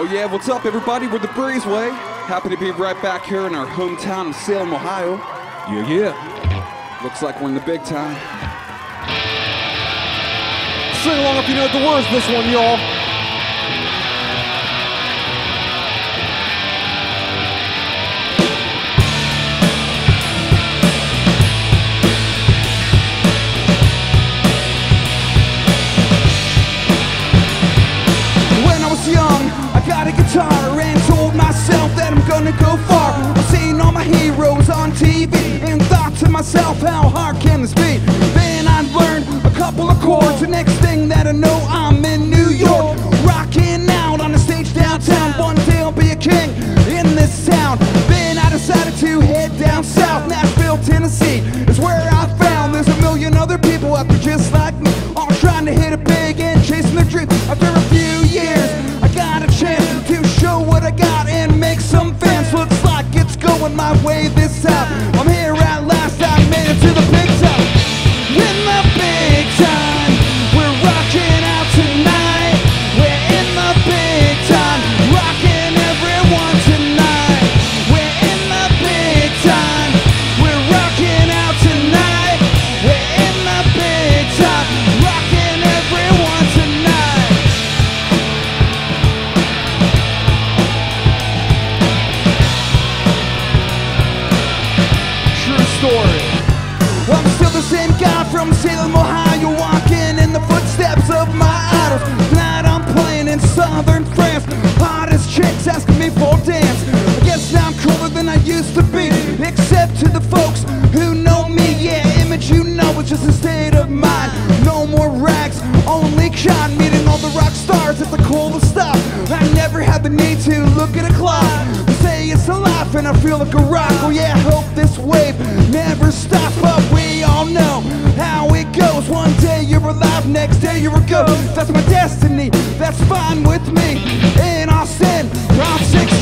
Oh yeah, what's up everybody? We're the Breezeway. Happy to be right back here in our hometown of Salem, Ohio. Yeah, yeah. Looks like we're in the big time. Sing along if you know the words this one, y'all. Ohio, walking in the footsteps of my idols. Tonight I'm playing in southern France. Hottest chicks asking me for dance. I guess now I'm cooler than I used to be, except to the folks who know me. Yeah, image you know it's just a state of mind. No more rags, only shine. Meeting all the rock stars at the coolest stop. I never had the need to look at a clock. They say it's a life and I feel like a rock. Oh yeah, hope this wave never stops. Oh, That's my destiny, that's fine with me. In Austin, on 6th Street,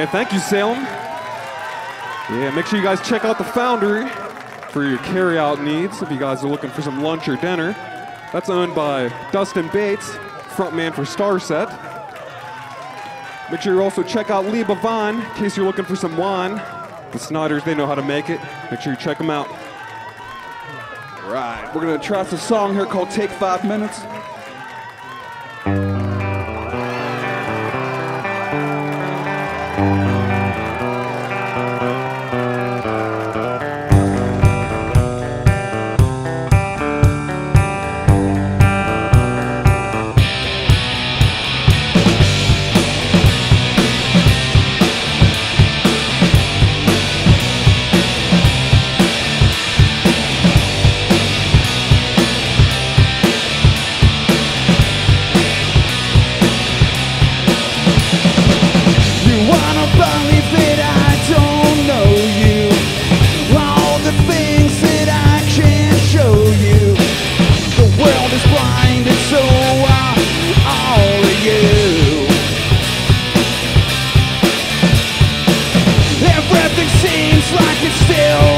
yeah, thank you, Salem. Yeah, make sure you guys check out the Foundry for your carry-out needs if you guys are looking for some lunch or dinner. That's owned by Dustin Bates, frontman for Starset. Make sure you also check out Lee Bavine in case you're looking for some wine. The Snyders, they know how to make it. Make sure you check them out. Right, we're gonna try some song here called Take Five Minutes. like it's still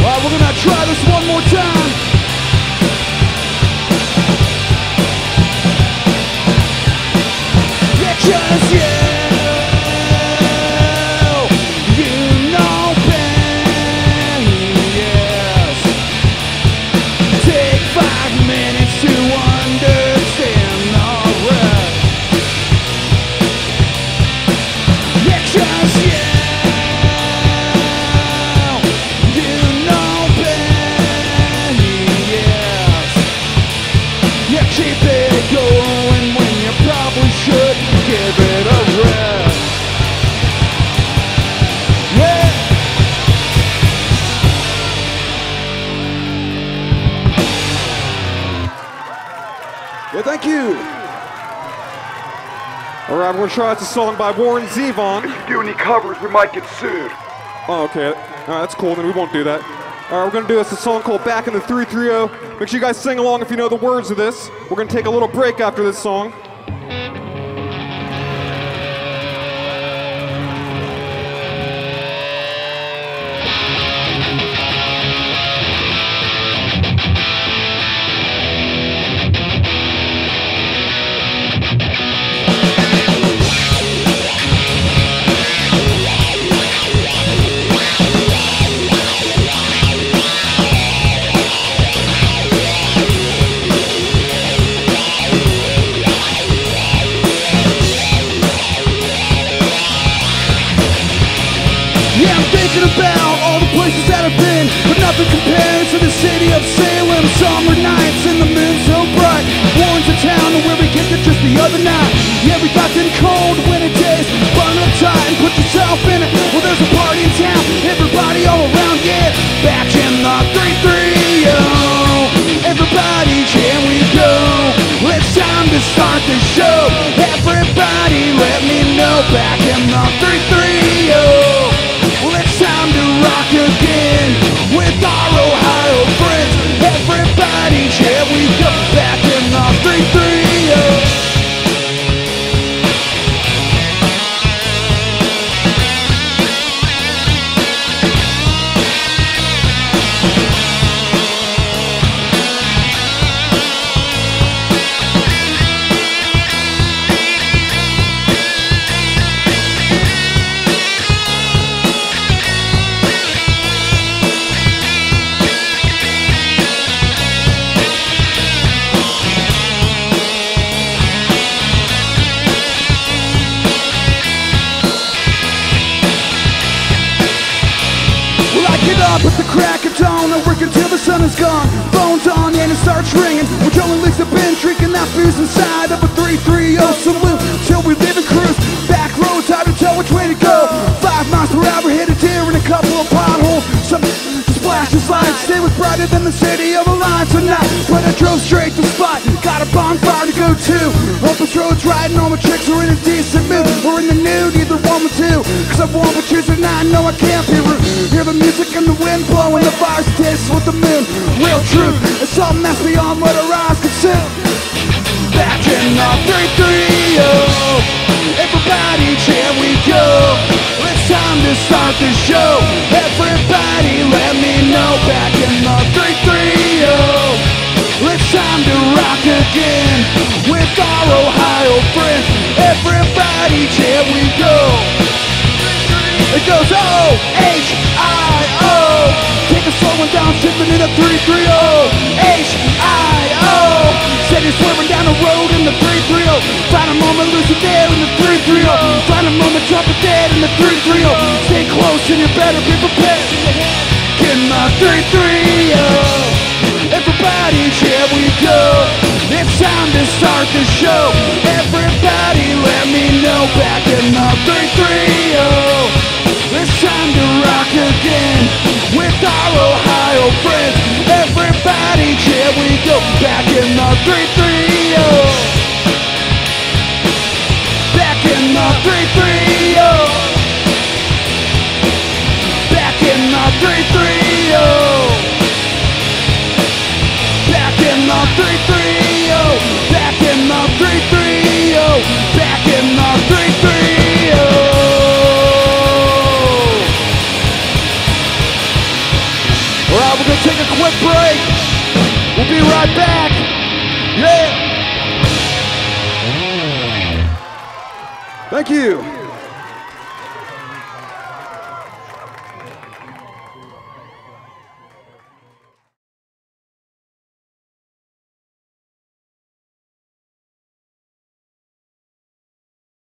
Alright, we're gonna try this one more time. Yeah. Yeah, thank you. All right, we're gonna try out a song by Warren Zevon. If you do any covers, we might get sued. Oh, okay. All right, that's cool. Then we won't do that. All right, we're gonna do this a song called "Back in the 330." Make sure you guys sing along if you know the words of this. We're gonna take a little break after this song. Back work until the sun is gone. Phone's on and it starts ringing. We're leaks have been drinking that booze inside of a 330 saloon. Till we live and cruise. Back roads, hard to tell which way to go. Five miles per hour, hit a deer and a couple of potholes. Some splashes lights. Stay was brighter than the city of a line tonight. But I drove straight to spot. Got a bonfire to go to. Open roads riding, all my chicks are in a decent mood. We're in the nude, Cause I've won but choosing now, I know I can't be rude. Hear the music and the wind blowing, the fire's taste with the moon. Real truth, it's something that's beyond what our eyes can see. Back in the 330, everybody, here we go. It's time to start the show. Everybody, let me know. Back in the 330. It's time to rock again with our Ohio friends. Everybody, here we go. It goes O H I O. Take a slow one down, shipping in a 330. H I O. Said you're swerving down the road in the 330. Find a moment, lose it there in the 330. Find a moment, drop it dead in the 330. Stay close and you better be prepared. In the 330. Everybody, here we go. It's time to start the show. Quick break. We'll be right back. Yeah. Thank you.